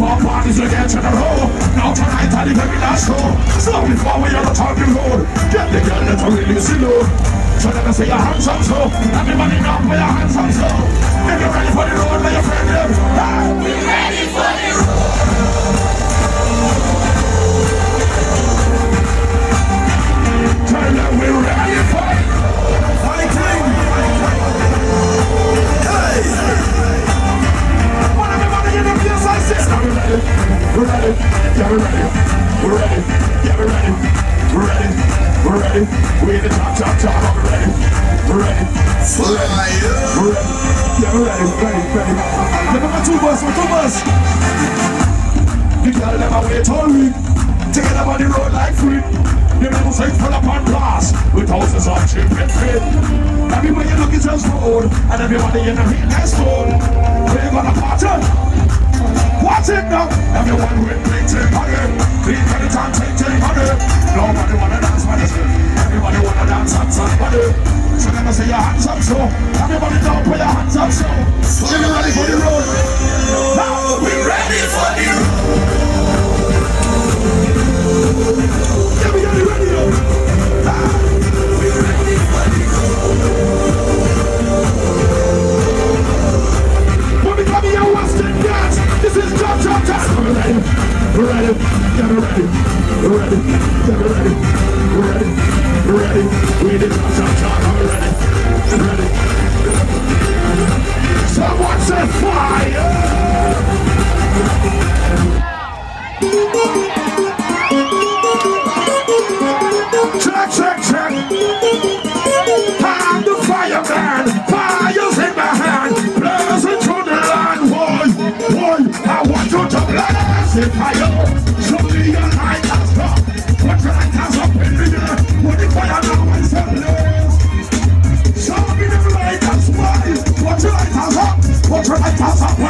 four parties we get in a row. Now tonight I the very last show. Slowly forward on the talking road. Get the girl that release the load. So let me see your hands up so. Everybody now put your hands up so. We're ready. We're. Yeah, we're ready. We're ready. We're ready. We in the top, top, top. We're ready. We're ready. We're ready. We're ready. Yeah, we're ready. Ready, ready. Look at my two bus, my two bus. The girl never wait all week. Take it up on the road like free. The people say full up on blast with houses of cheap and fit. Everywhere you look is just road, and everybody in the heat next door. We're gonna party. Watch it now. Everyone with plenty Let me your hands up, so. Everybody down, put your hands up, so. You ready for the road? Now we ready for the road. We ready, yo. Ah, we ready for the road. When we come here, Western Gas, this is Jump Jump Time. We're ready, we're ready, yeah, we're ready, we're ready, yeah, we're ready, we're ready, we're ready. We did Jump Jump Put your eyes up, in